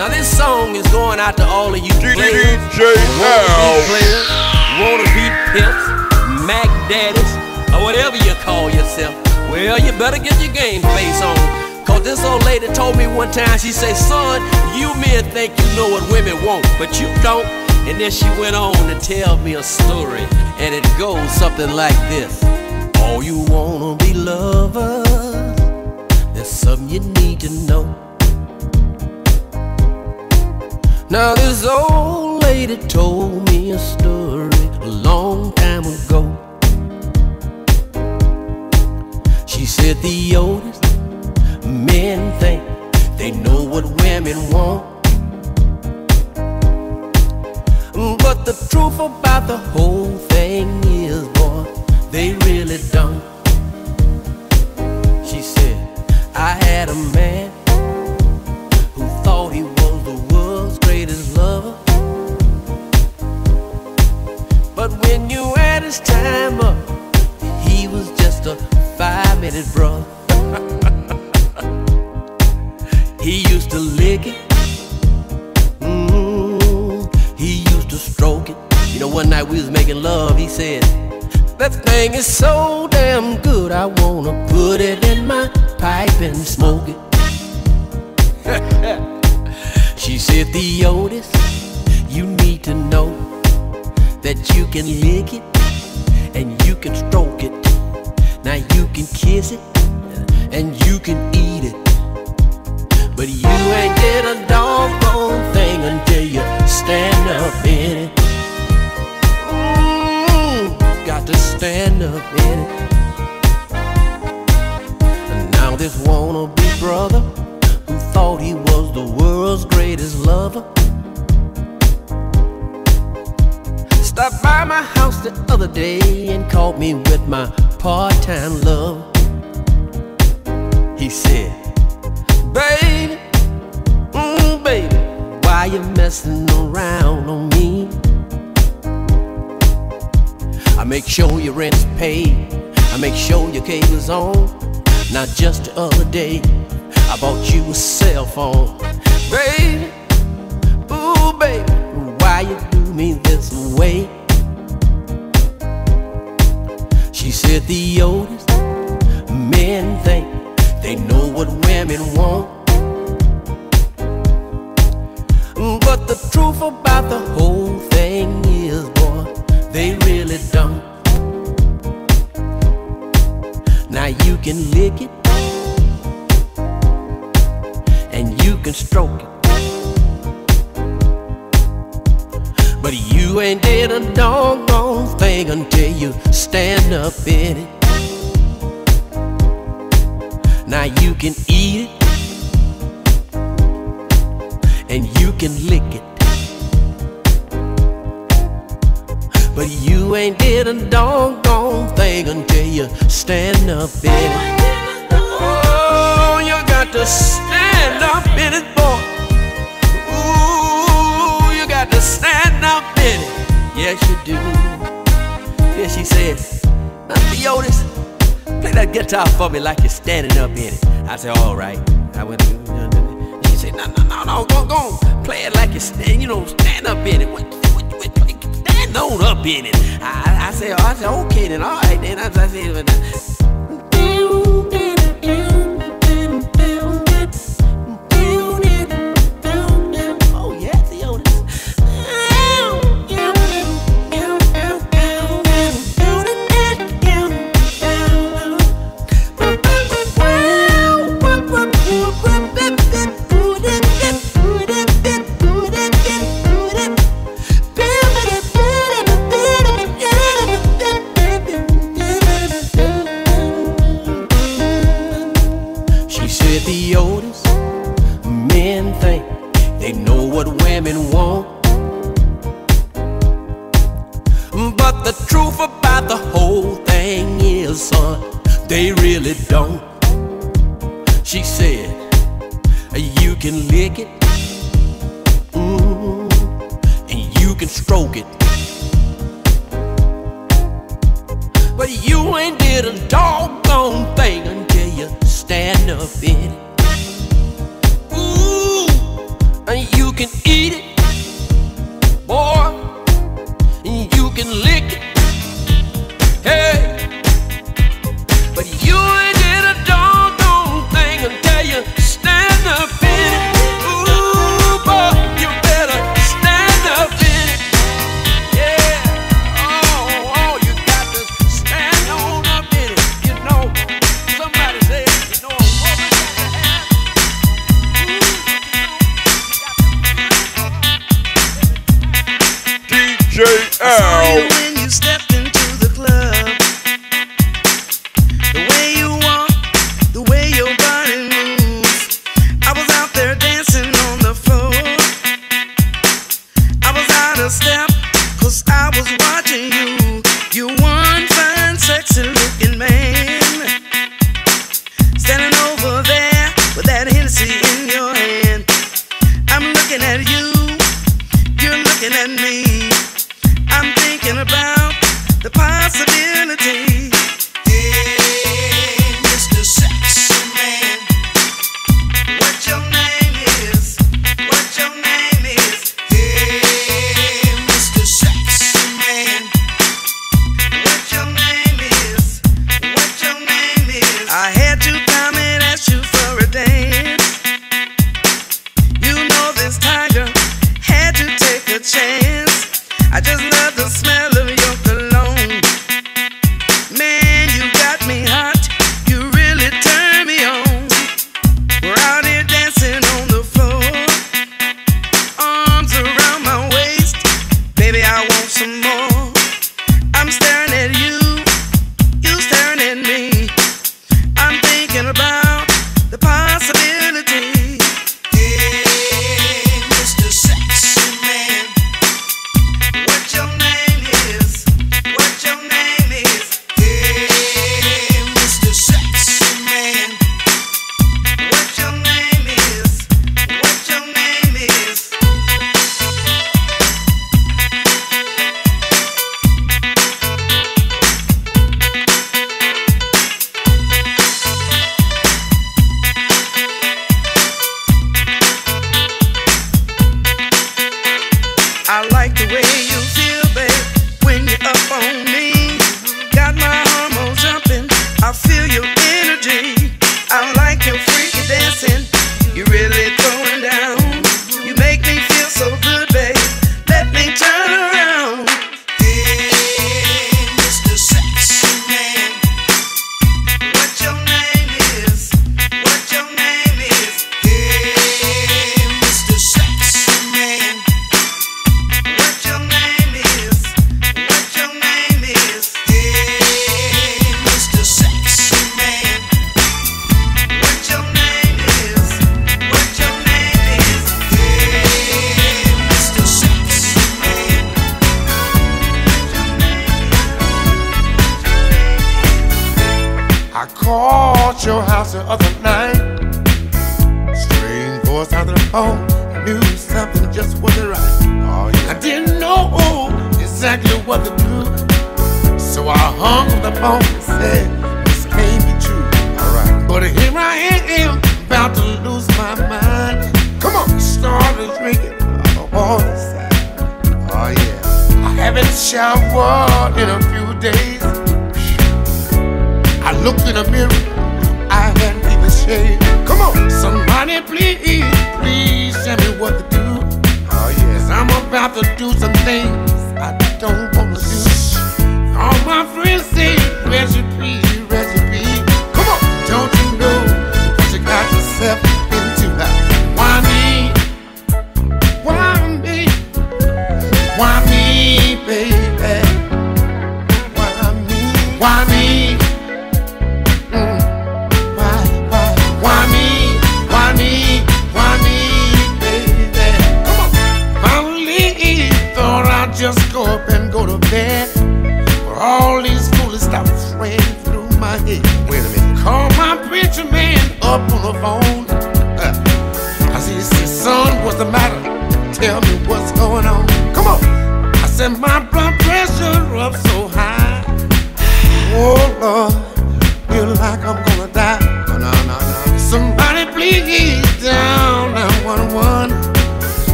Now this song is going out to all of you players, DJ House. players, wanna be pimps, Mac daddies, or whatever you call yourself. Well, you better get your game face on. Cause this old lady told me one time, she said, son, you men think you know what women want, but you don't. And then she went on to tell me a story, and it goes something like this. All you wanna be lovers, there's something you need to know. Now this old lady told me a story a long time ago. She said the oldest men think they know what women want. But the truth about the whole thing is, boy, they really don't. She said, I had a man who thought he But when you add his time up, he was just a five minute bro. he used to lick it. Mm, he used to stroke it. You know, one night we was making love, he said, That thing is so damn good, I wanna put it in my pipe and smoke it. She said, the oldest, you need to know that you can lick it and you can stroke it. Now you can kiss it and you can eat it. But you ain't get a doggone thing until you stand up in it. Mm, got to stand up in it. And now this wannabe brother who thought he was the world's greatest lover stopped by my house the other day and caught me with my part-time love. He said, Baby, mm, baby, why you messing around on me? I make sure your rent's paid. I make sure your cable's on. Now just the other day, I bought you a cell phone. Baby, ooh baby, why you me this way? She said the oldest men think they know what women want. But the truth about the whole thing is, boy, they really don't. Now you can lick it and you can stroke it. You ain't did a doggone thing until you stand up in it. Now you can eat it and you can lick it. But you ain't did a doggone thing until you stand up in it. Oh, you got to stand up in it, boy. Stand up in it. Yes, you do. Then she said, now, Theotis, play that guitar for me like you're standing up in it. I said, all right. I went, she said, no, no, no, no, go, go. Play it like you're stand, you know, stand up in it. What, what, what, stand on up in it. I, I said, oh, I said, okay then, all right then. I, I said, But the truth about the whole thing is, son, they really don't. She said, you can lick it, mm, and you can stroke it. But you ain't did a doggone thing until you stand up in it.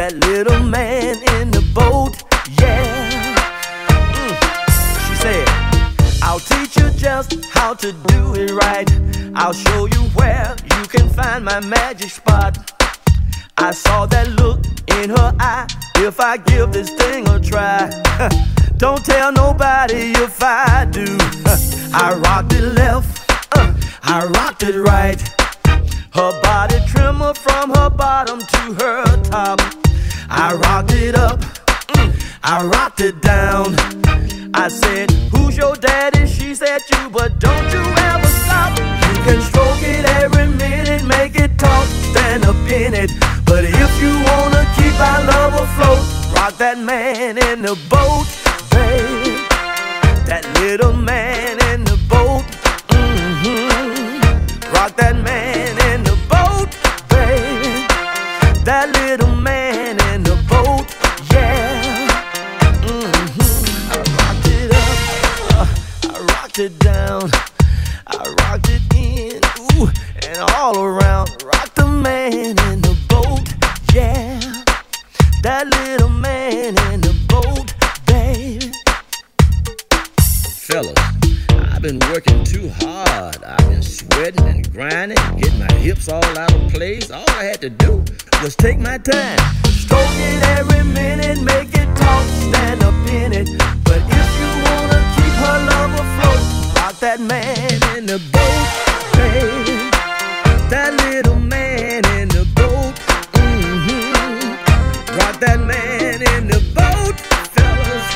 That little man in the boat, yeah. Mm. She said, I'll teach you just how to do it right. I'll show you where you can find my magic spot. I saw that look in her eye. If I give this thing a try, don't tell nobody if I do. I rocked it left, uh, I rocked it right. Her body tremor from her bottom to her top. I rocked it up, mm, I rocked it down. I said, Who's your daddy? She said, You, but don't you ever stop. You can stroke it every minute, make it talk, stand up in it. But if you wanna keep our love afloat, rock that man in the boat, babe. That little man in the boat, mm-hmm. Rock that man in the boat, babe. That little it down, I rocked it in, ooh, and all around. Rock the man in the boat, yeah, that little man in the boat, baby. Fellas, I've been working too hard. I've been sweating and grinding, getting my hips all out of place. All I had to do was take my time. Stroke it every minute, make it talk, stand up in it. But if you keep her love afloat, rock that man in the boat, baby. That little man in the boat, Mmm. rock that man in the boat, fellas.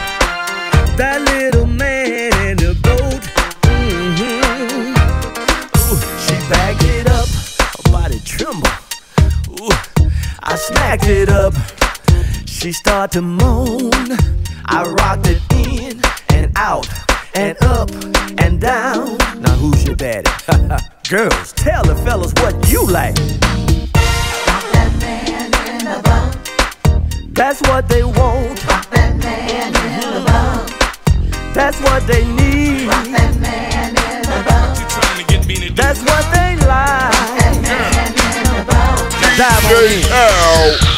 That little man in the boat. Mm-hmm. Ooh, she backed it up, her body tremble. Ooh, I smacked it up. She started to moan. I rocked it in and out and up and down. Now who's your daddy? Girls, tell the fellas what you like. that man in the boat. That's what they want. Rock that man in the boat. That's what they need. Rock that man in the boat. You trying to get me to do? That's what they like. Rock that man in the boat. Dive on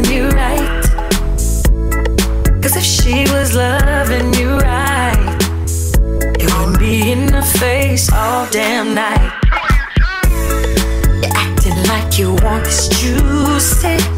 loving you right. Cause if she was loving you right It wouldn't be in her face all damn night. You're acting like you want this juicy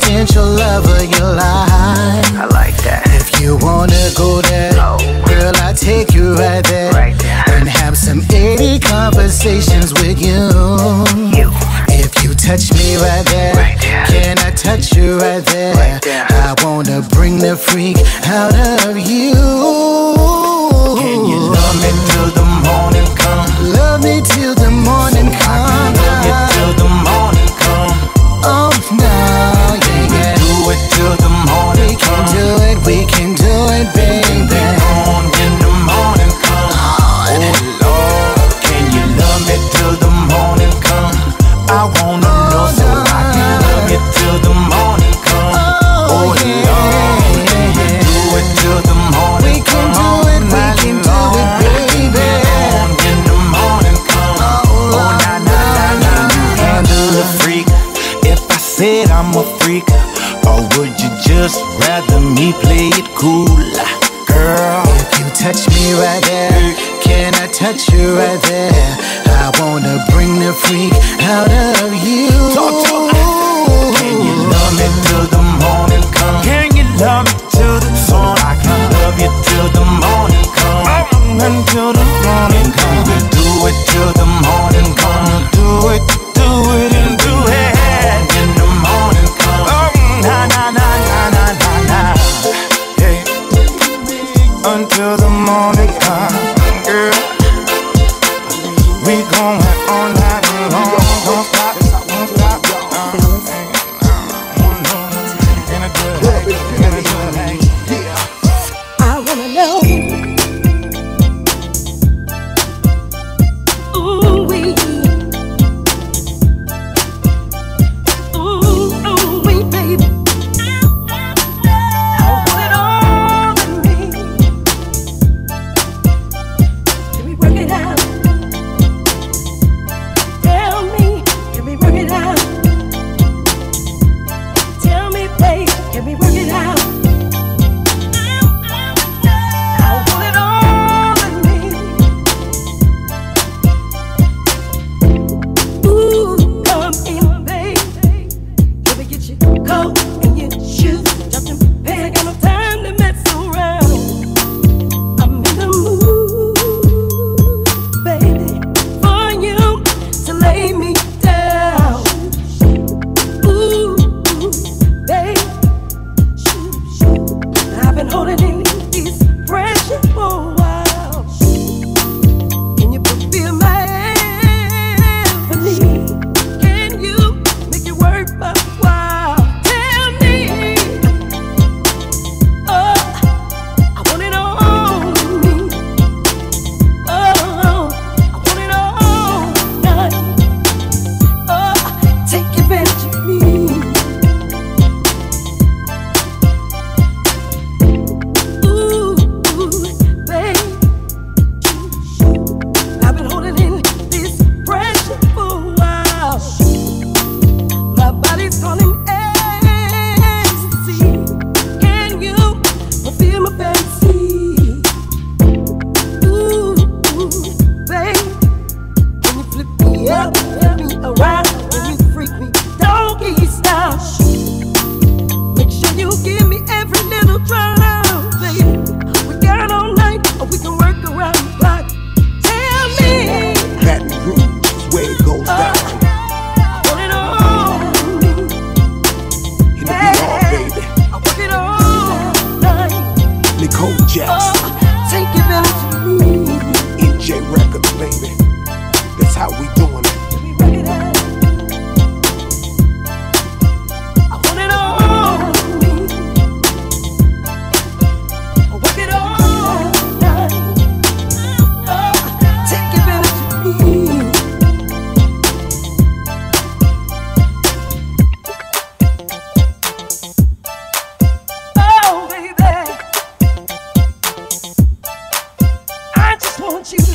potential lover you like. I like that. If you wanna go there, no. girl, I take you right there. Right there. And have some 80 conversations with you. you. If you touch me right there, right there. can I touch you right there? right there? I wanna bring the freak out of you. Can you love me till the morning comes? Love me till just rather me play it cool. Girl, If you touch me right there. Can I touch you right there? I wanna bring the freak out of you. Can you love me till the morning comes? Can you love me till the morning? I can love you till the morning comes. Until the morning comes. Do it till the morning.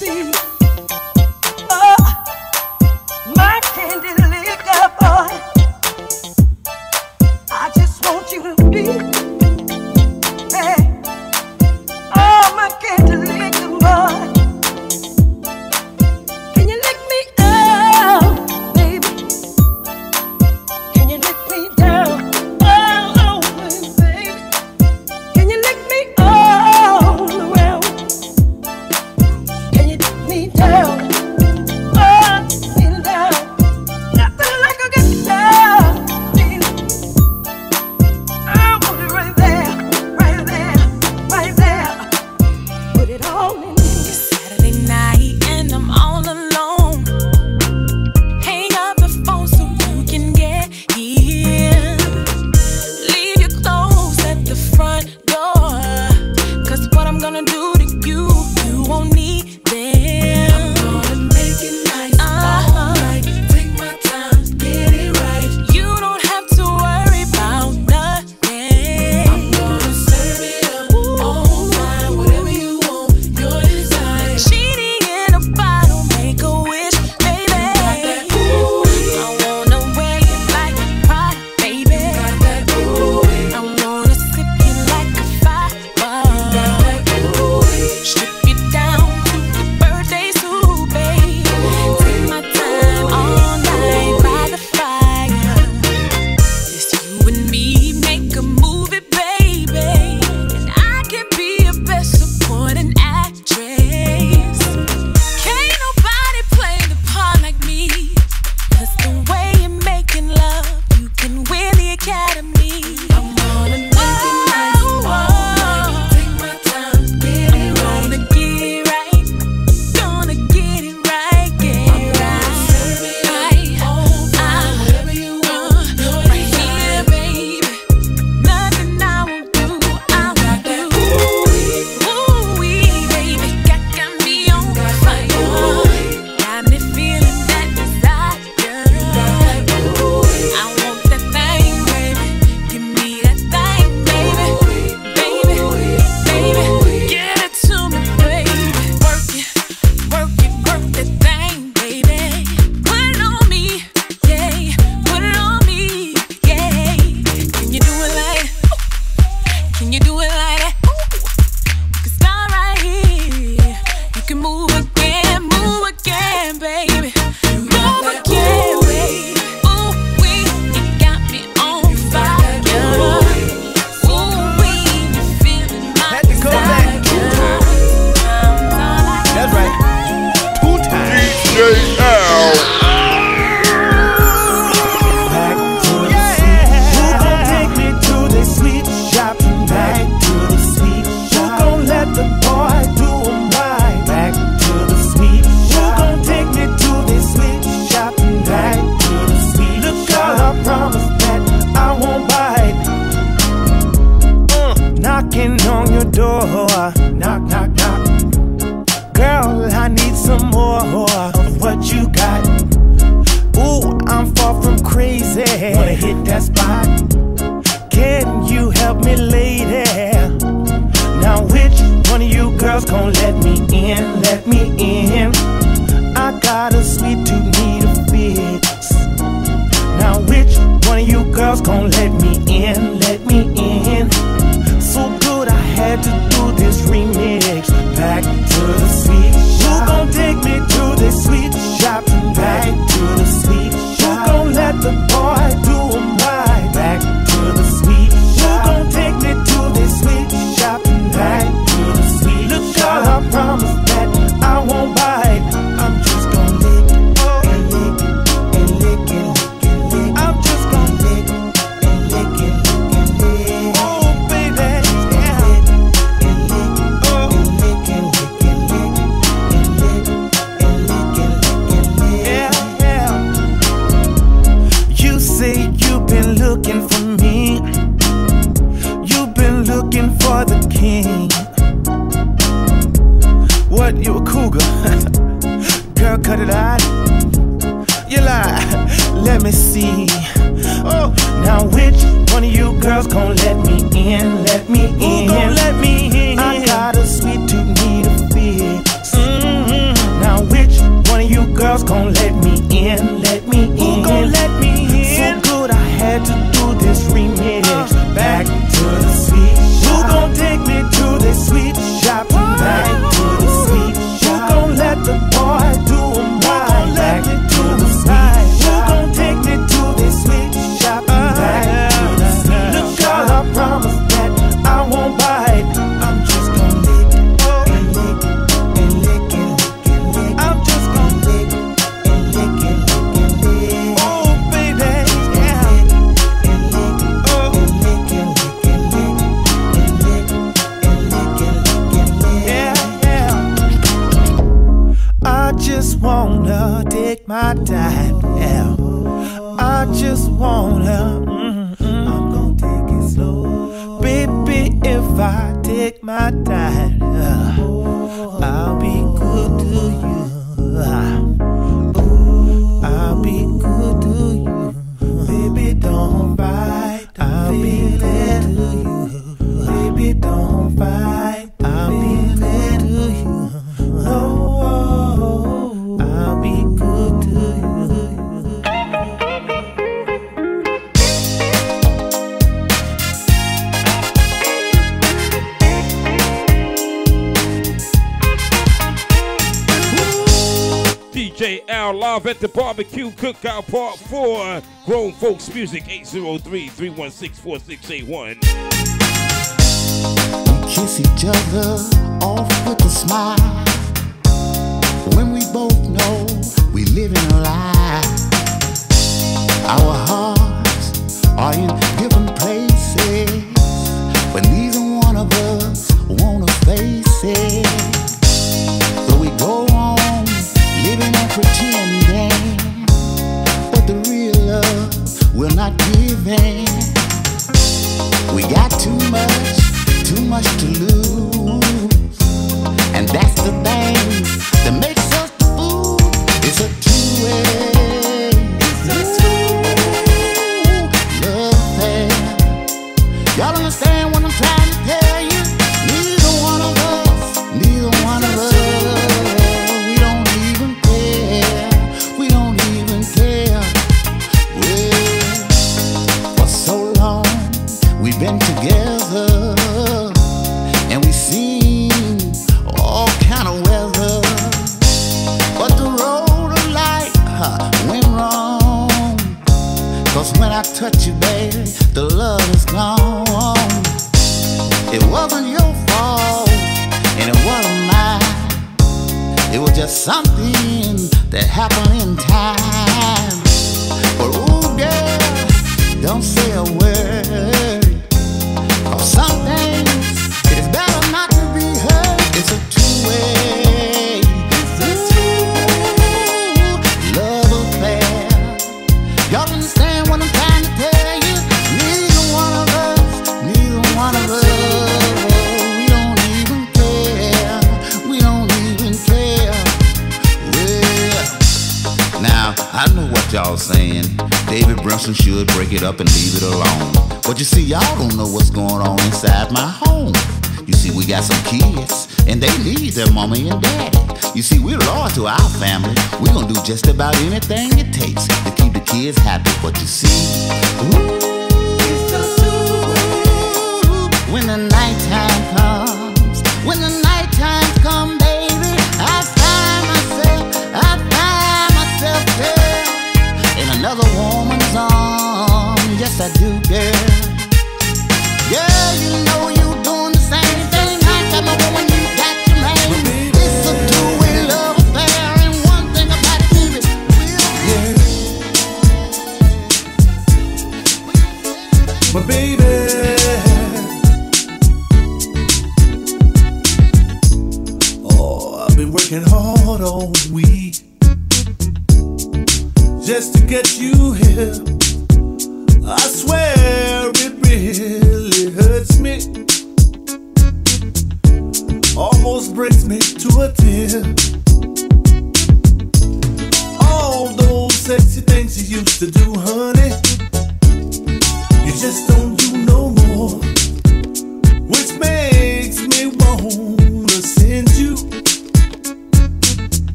see Cookout Part 4. Grown Folks Music 803 316 4681. Kiss each other off with a smile. When we both know we live in a lie. Our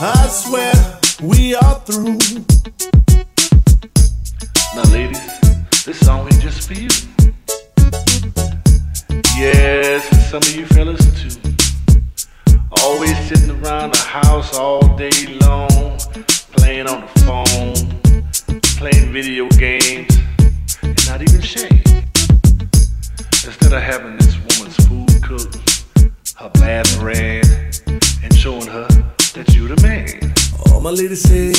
I swear we are through. Now, ladies, this song is just for you. Yes, for some of you fellas too. Always sitting around the house all day long, playing on the phone, playing video games, and not even shaved. Instead of having this woman's food cooked, her bath ran, and showing her that you the man. All my ladies say,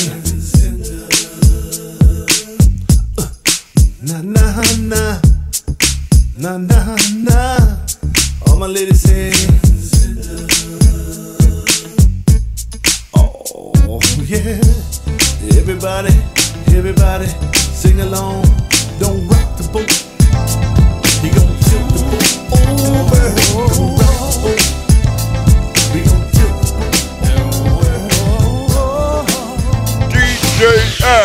uh, na na na, na na na. All my ladies say, oh yeah. Everybody, everybody, sing along. Don't rock the boat. You gon' tilt the boat. Oh. J A.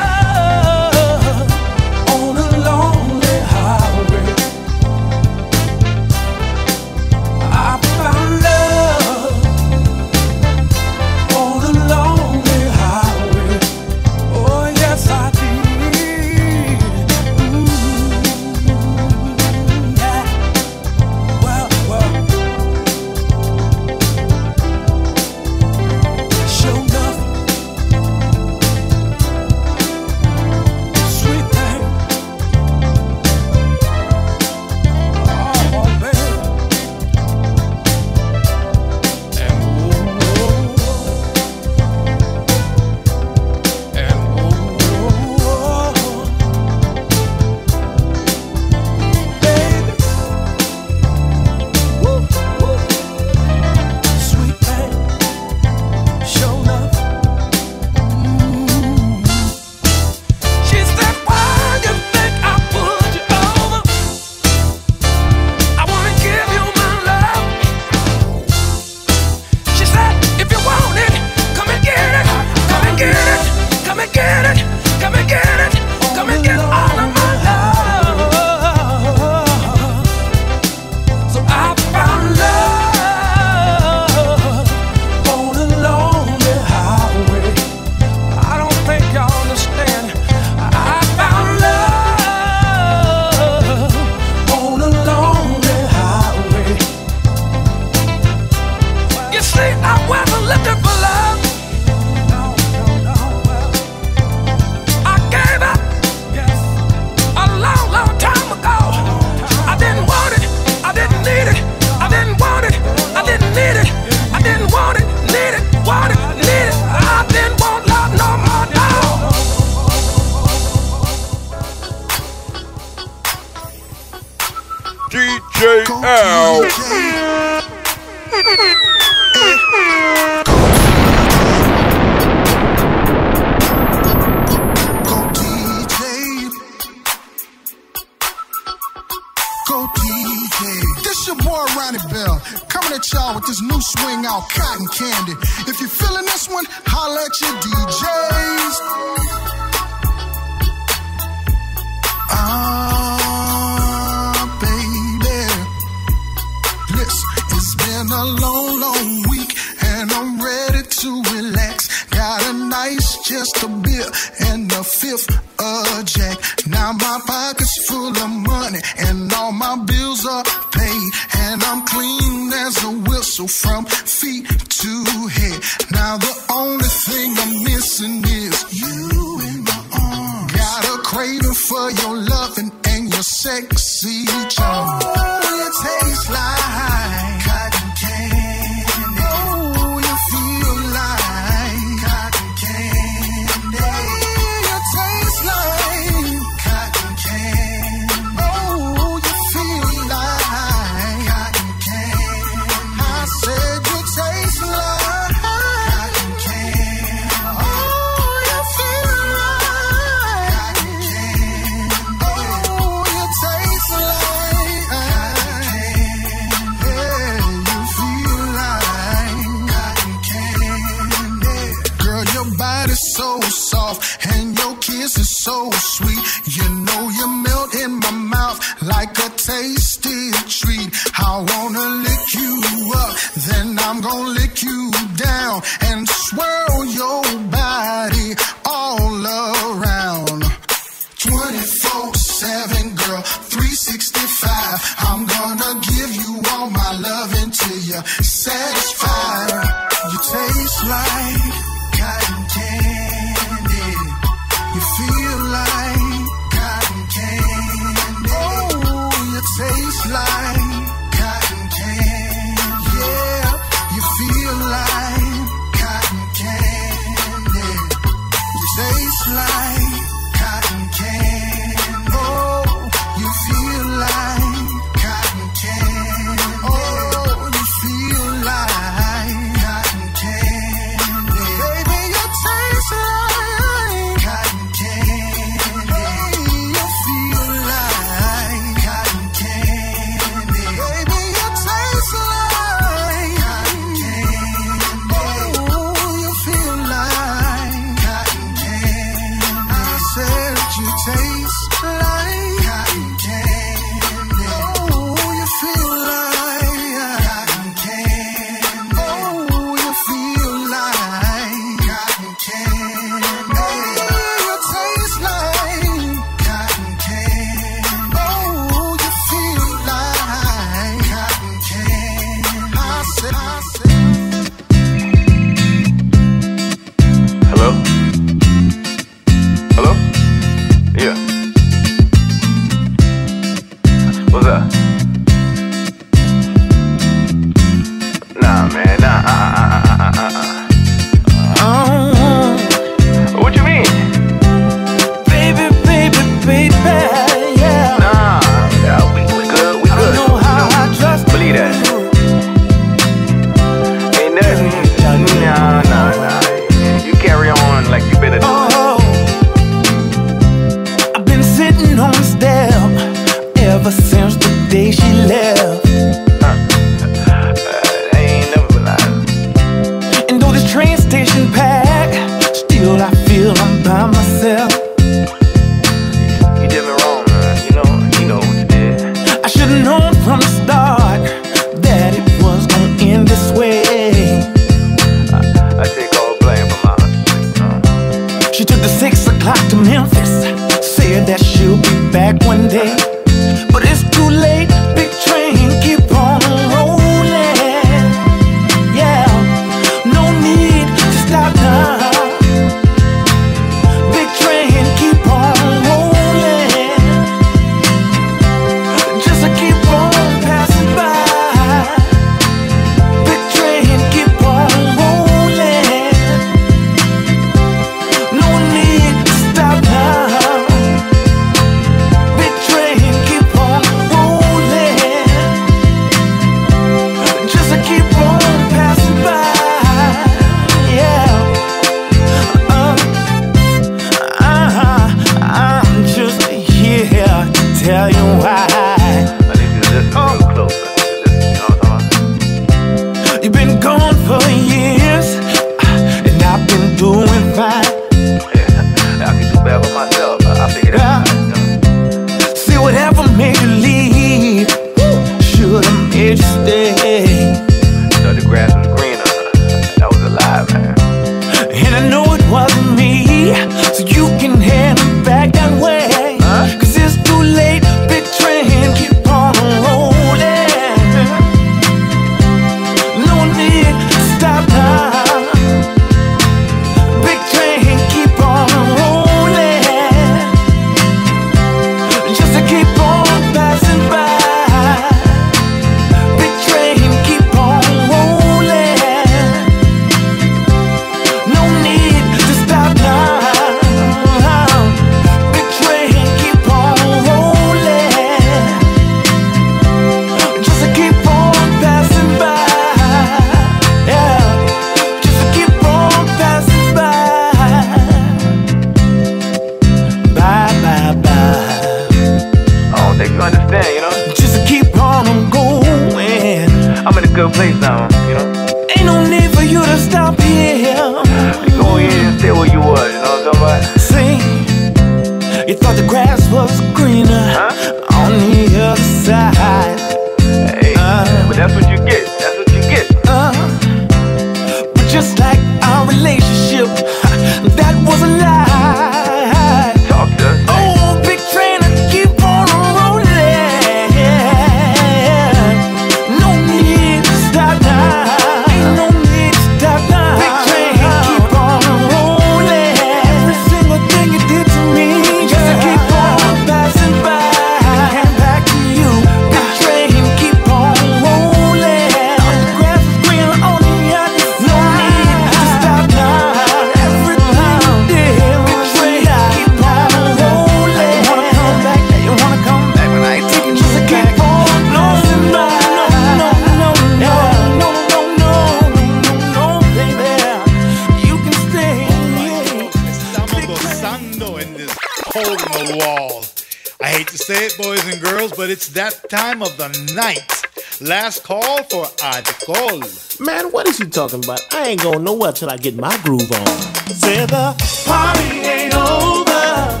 talking about. I ain't going nowhere till I get my groove on. Say the party ain't over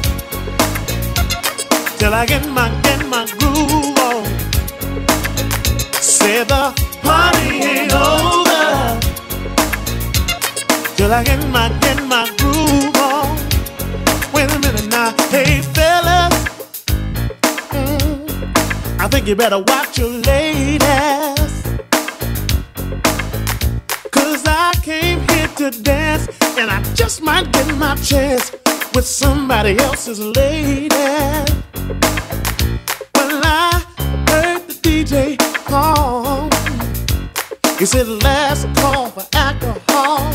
till I get my get my groove on. Say the party ain't over till I get my get my groove on. Wait a minute now, hey fellas, mm, I think you better watch your chance with somebody else's lady. Well, I heard the DJ call. He said, last call for alcohol.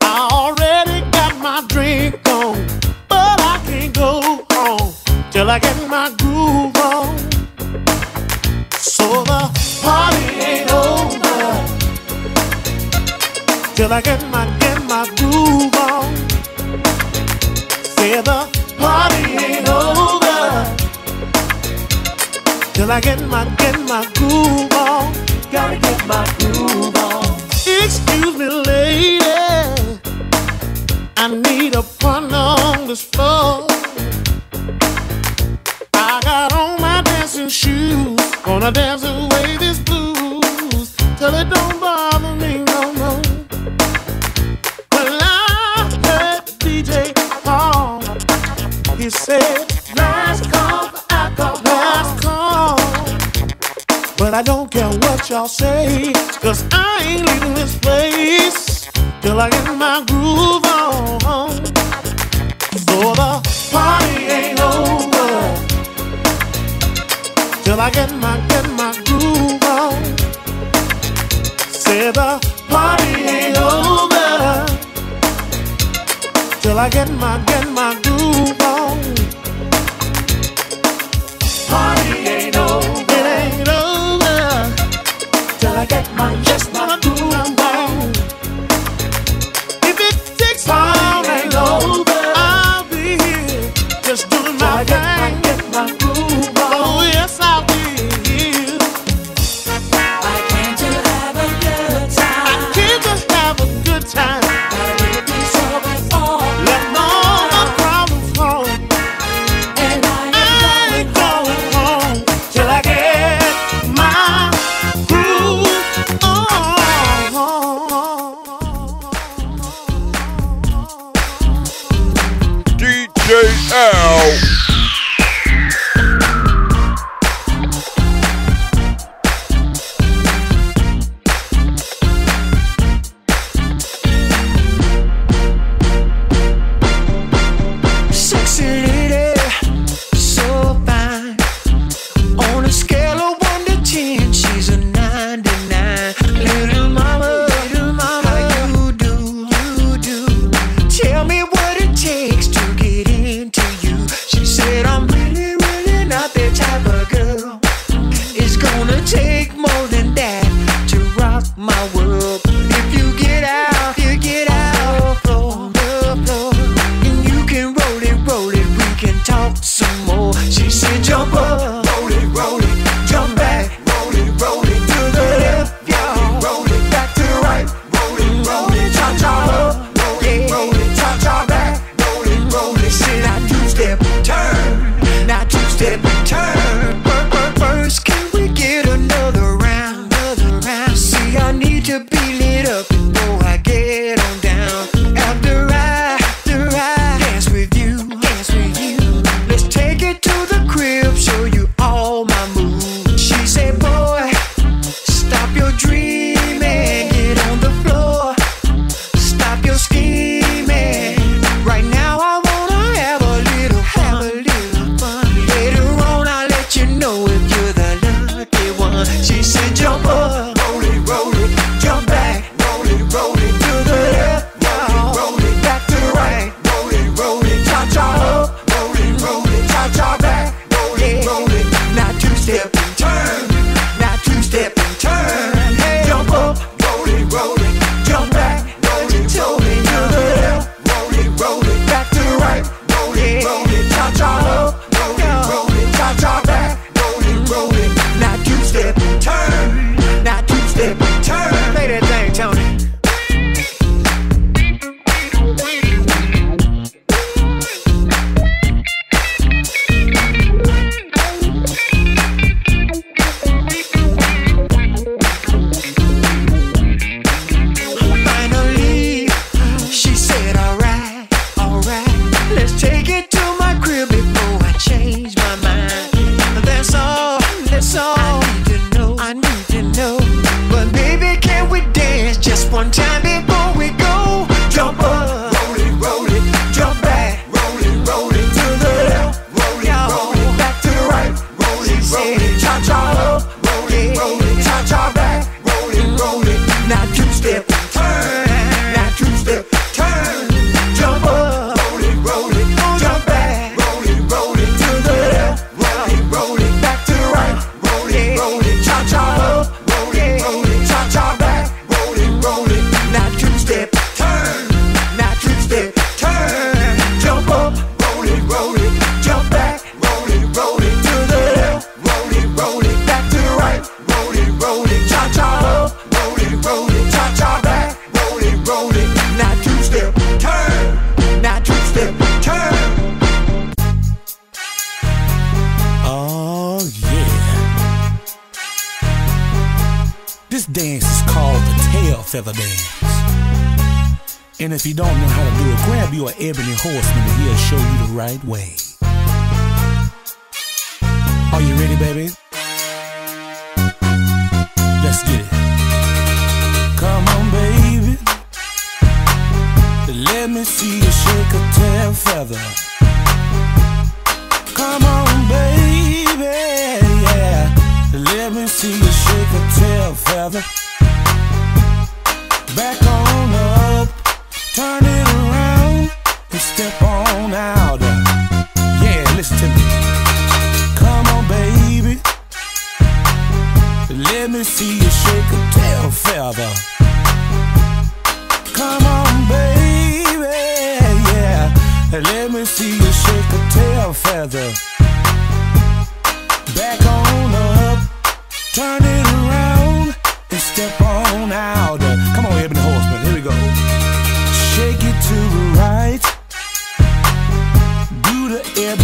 I already got my drink on, but I can't go home till I get my groove on. So the party ain't over till I get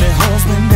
the Ebony Horseman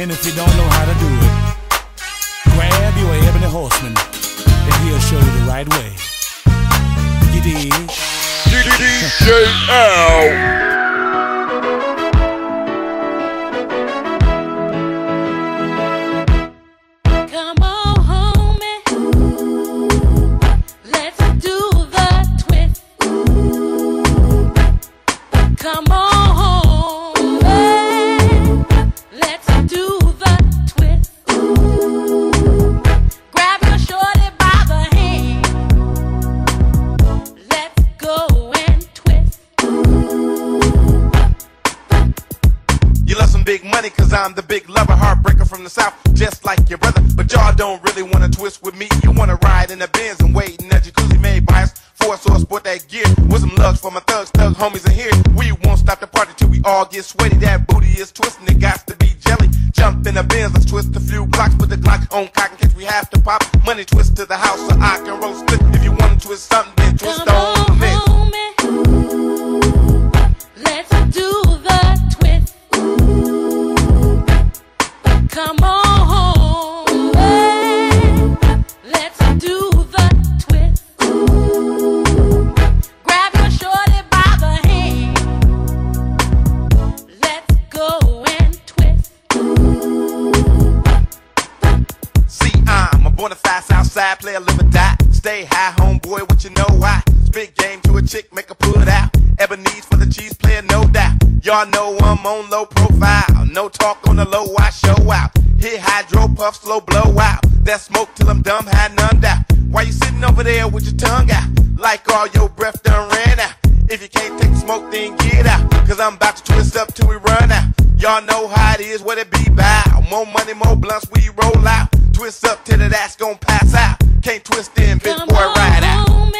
And if you don't Y'all know I'm on low profile. No talk on the low, I show out. Hit hydro puff, slow blow out. That smoke till I'm dumb, high none out. Why you sitting over there with your tongue out? Like all your breath done ran out. If you can't take the smoke, then get out. Cause I'm about to twist up till we run out. Y'all know how it is, what it be by. More money, more blunts, we roll out. Twist up till the ass gon' pass out. Can't twist in, bitch, boy, ride out.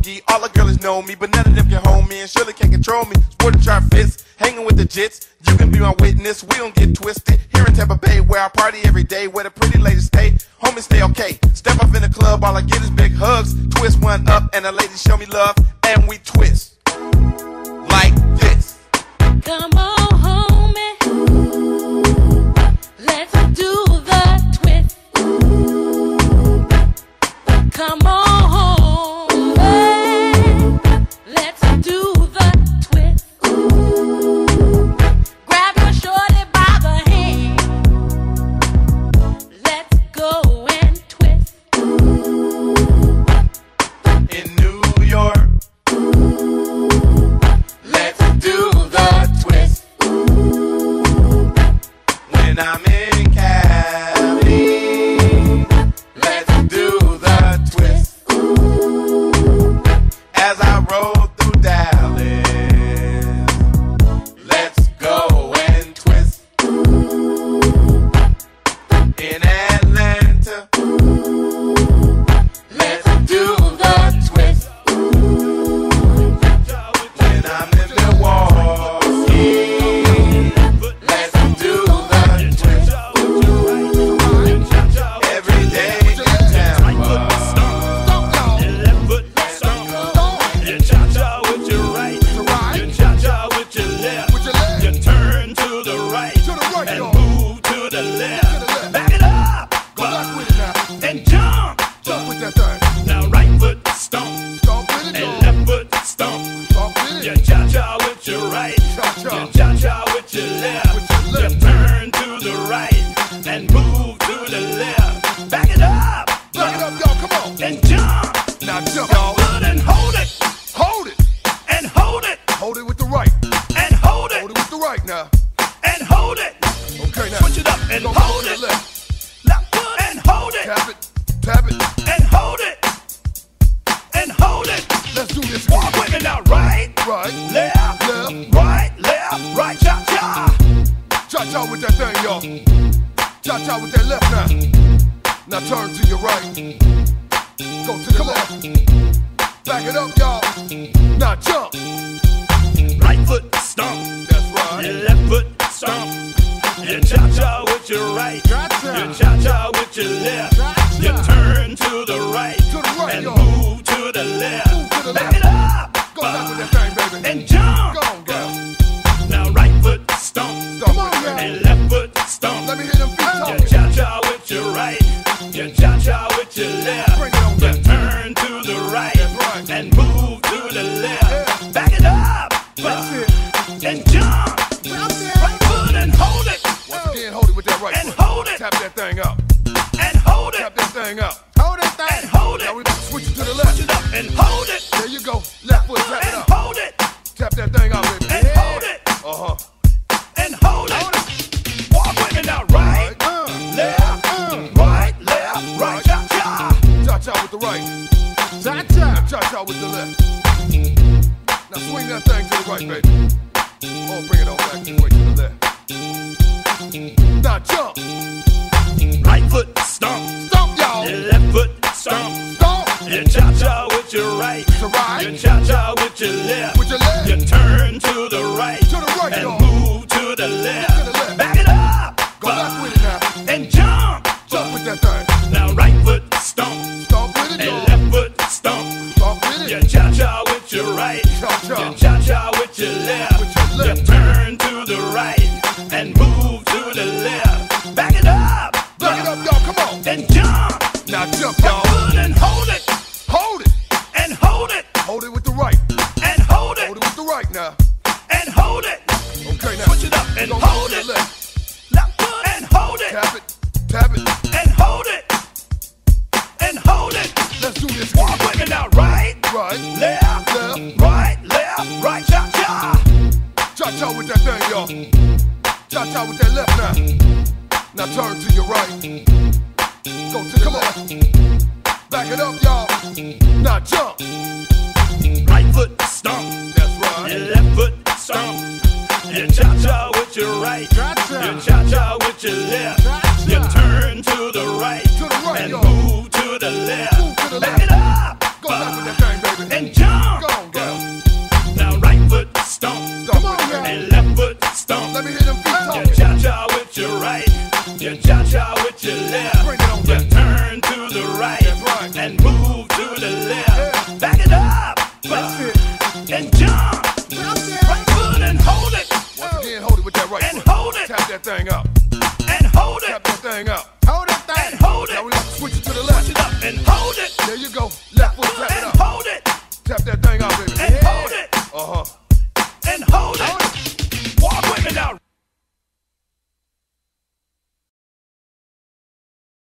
bogey. All the girls know me, but none of them can hold me and surely can't control me. Sporting sharp fits, hanging with the jits. You can be my witness, we don't get twisted. Here in Tampa Bay, where I party every day, where the pretty ladies stay. Homies stay okay. Step up in the club, all I get is big hugs. Twist one up, and the ladies show me love, and we twist. Like this. Come on. come on. and Things right, baby. Oh, bring it back way to the left. Now jump. Right foot, stomp. Stomp, y'all. Left foot, stomp. Stomp. You cha-cha with your right. To right. You cha-cha with your left. With your left. You turn to